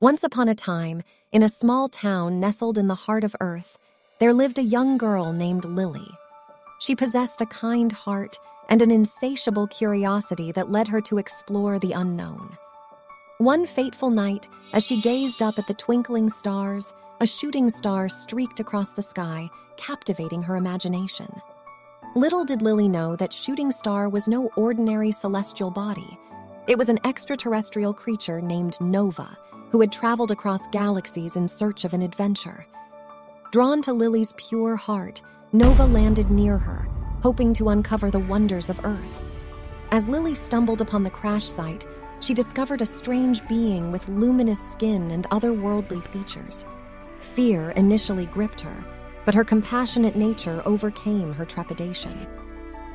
Once upon a time, in a small town nestled in the heart of Earth, there lived a young girl named Lily. She possessed a kind heart and an insatiable curiosity that led her to explore the unknown. One fateful night, as she gazed up at the twinkling stars, a shooting star streaked across the sky, captivating her imagination. Little did Lily know that Shooting Star was no ordinary celestial body. It was an extraterrestrial creature named Nova who had traveled across galaxies in search of an adventure. Drawn to Lily's pure heart, Nova landed near her, hoping to uncover the wonders of Earth. As Lily stumbled upon the crash site, she discovered a strange being with luminous skin and otherworldly features. Fear initially gripped her, but her compassionate nature overcame her trepidation.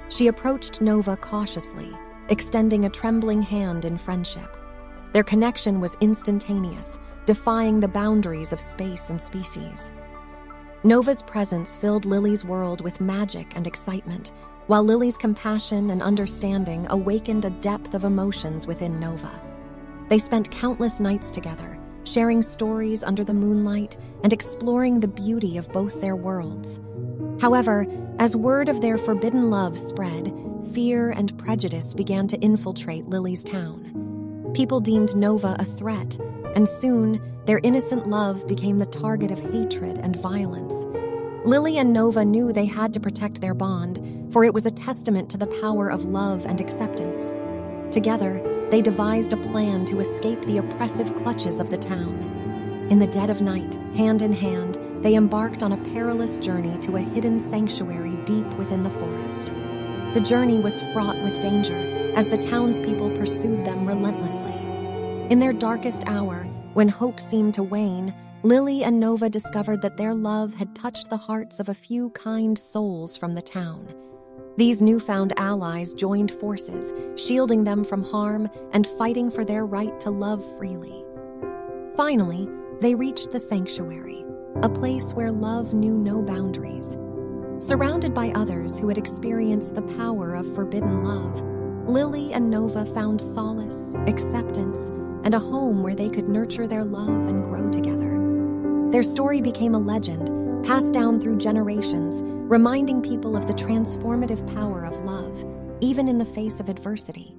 She approached Nova cautiously, extending a trembling hand in friendship. Their connection was instantaneous, defying the boundaries of space and species. Nova's presence filled Lily's world with magic and excitement, while Lily's compassion and understanding awakened a depth of emotions within Nova. They spent countless nights together, sharing stories under the moonlight and exploring the beauty of both their worlds. However, as word of their forbidden love spread, fear and prejudice began to infiltrate Lily's town. People deemed Nova a threat, and soon their innocent love became the target of hatred and violence. Lily and Nova knew they had to protect their bond, for it was a testament to the power of love and acceptance. Together, they devised a plan to escape the oppressive clutches of the town. In the dead of night, hand in hand, they embarked on a perilous journey to a hidden sanctuary deep within the forest. The journey was fraught with danger as the townspeople pursued them relentlessly. In their darkest hour, when hope seemed to wane, Lily and Nova discovered that their love had touched the hearts of a few kind souls from the town. These newfound allies joined forces, shielding them from harm and fighting for their right to love freely. Finally, they reached the sanctuary, a place where love knew no boundaries. Surrounded by others who had experienced the power of forbidden love, Lily and Nova found solace, acceptance, and a home where they could nurture their love and grow together. Their story became a legend, passed down through generations, reminding people of the transformative power of love, even in the face of adversity.